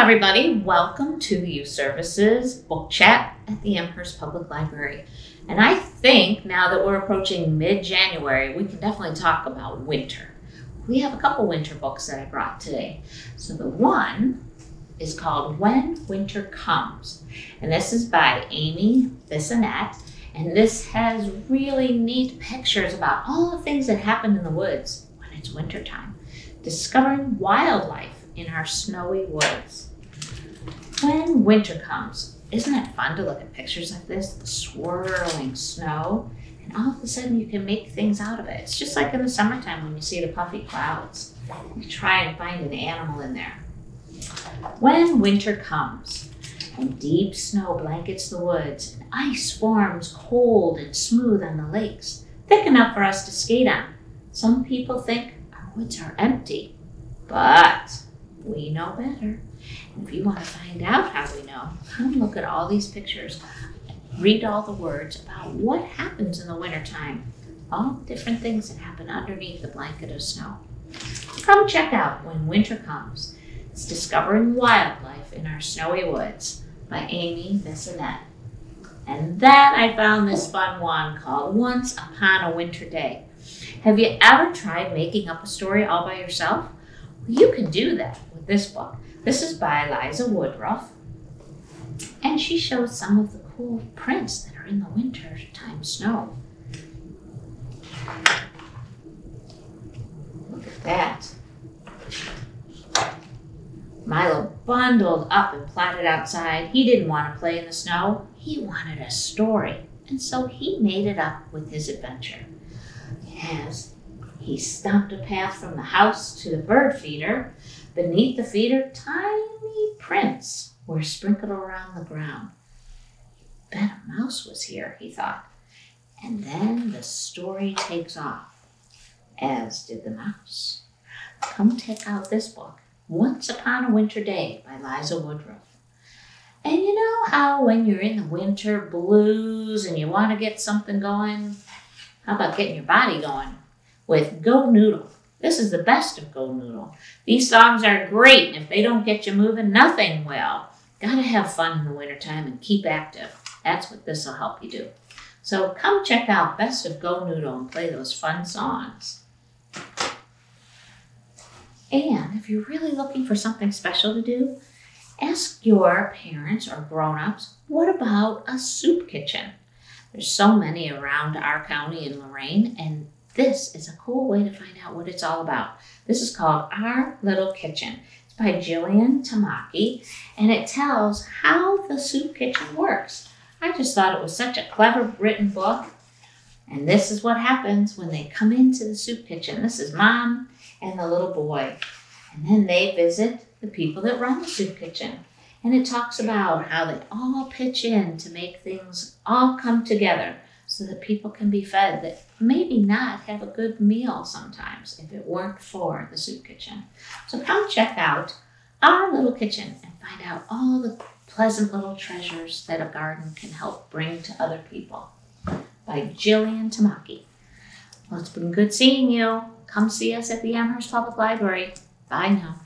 everybody. Welcome to Youth Services Book Chat at the Amherst Public Library. And I think now that we're approaching mid January, we can definitely talk about winter. We have a couple winter books that I brought today. So the one is called When Winter Comes, and this is by Amy Bissonette. And this has really neat pictures about all the things that happen in the woods when it's wintertime, discovering wildlife in our snowy woods. When winter comes, isn't it fun to look at pictures like this? The swirling snow, and all of a sudden you can make things out of it. It's just like in the summertime when you see the puffy clouds. You try and find an animal in there. When winter comes, and deep snow blankets the woods, and ice forms cold and smooth on the lakes, thick enough for us to skate on. Some people think our woods are empty, but we know better. And if you want to find out how we know, come look at all these pictures. Read all the words about what happens in the wintertime. All different things that happen underneath the blanket of snow. Come check out When Winter Comes. It's Discovering Wildlife in Our Snowy Woods by Amy Bissonette. And then I found this fun one called Once Upon a Winter Day. Have you ever tried making up a story all by yourself? You can do that with this book. This is by Liza Woodruff, and she shows some of the cool prints that are in the winter time snow. Look at that. Milo bundled up and plotted outside. He didn't want to play in the snow. He wanted a story. And so he made it up with his adventure. As he stumped a path from the house to the bird feeder, beneath the feeder, tiny prints were sprinkled around the ground. Bet a mouse was here, he thought. And then the story takes off, as did the mouse. Come take out this book. Once Upon a Winter Day by Liza Woodruff. And you know how when you're in the winter blues and you want to get something going, how about getting your body going with GoNoodle? This is the best of GoNoodle. These songs are great, and if they don't get you moving, nothing will. Gotta have fun in the wintertime and keep active. That's what this will help you do. So come check out Best of GoNoodle and play those fun songs. And if you're really looking for something special to do, ask your parents or grown-ups, what about a soup kitchen? There's so many around our county in Lorain, and this is a cool way to find out what it's all about. This is called Our Little Kitchen. It's by Jillian Tamaki, and it tells how the soup kitchen works. I just thought it was such a clever written book. And this is what happens when they come into the soup kitchen. This is mom and the little boy. And then they visit the people that run the soup kitchen. And it talks about how they all pitch in to make things all come together so that people can be fed that maybe not have a good meal sometimes if it weren't for the soup kitchen. So come check out our little kitchen and find out all the pleasant little treasures that a garden can help bring to other people by Jillian Tamaki. Well, it's been good seeing you. Come see us at the Amherst Public Library. Bye now.